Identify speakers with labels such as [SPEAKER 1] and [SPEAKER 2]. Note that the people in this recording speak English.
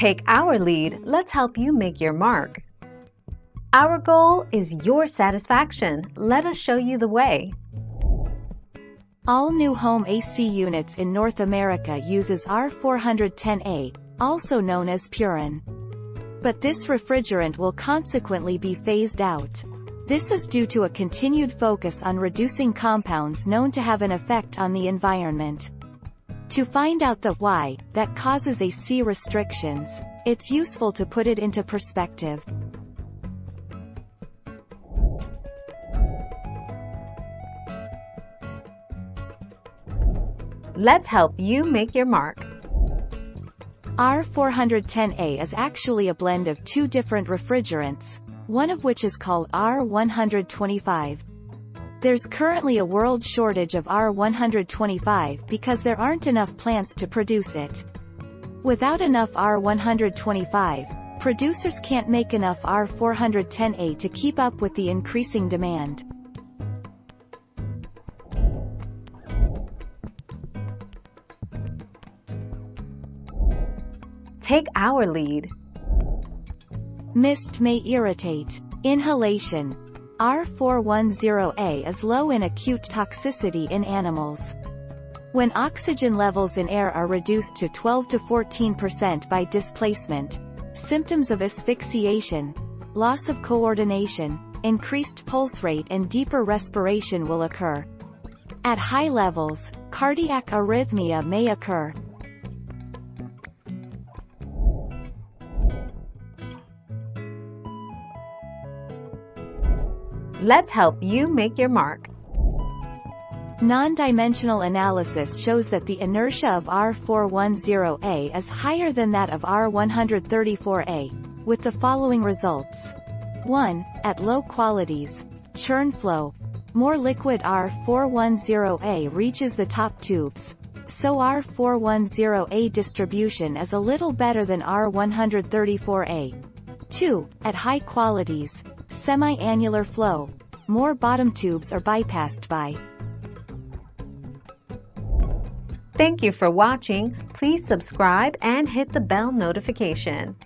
[SPEAKER 1] Take our lead, let's help you make your mark. Our goal is your satisfaction. Let us show you the way.
[SPEAKER 2] All new home AC units in North America uses R410A, also known as Puron. But this refrigerant will consequently be phased out. This is due to a continued focus on reducing compounds known to have an effect on the environment. To find out the why that causes AC restrictions, it's useful to put it into perspective.
[SPEAKER 1] Let's help you make your mark.
[SPEAKER 2] R410A is actually a blend of two different refrigerants, one of which is called R125. There's currently a world shortage of R125 because there aren't enough plants to produce it. Without enough R125, producers can't make enough R410A to keep up with the increasing demand.
[SPEAKER 1] Take our lead.
[SPEAKER 2] Mist may irritate. Inhalation. R410A is low in acute toxicity in animals. When oxygen levels in air are reduced to 12 to 14% by displacement, symptoms of asphyxiation, loss of coordination, increased pulse rate and deeper respiration will occur. At high levels, cardiac arrhythmia may occur.
[SPEAKER 1] Let's help you make your mark.
[SPEAKER 2] Non-dimensional analysis shows that the inertia of R410A is higher than that of R134A, with the following results. 1. At low qualities. Churn flow. More liquid R410A reaches the top tubes, so R410A distribution is a little better than R134A. 2. At high qualities. Semi-annular flow. More bottom tubes are bypassed by.
[SPEAKER 1] Thank you for watching. Please subscribe and hit the bell notification.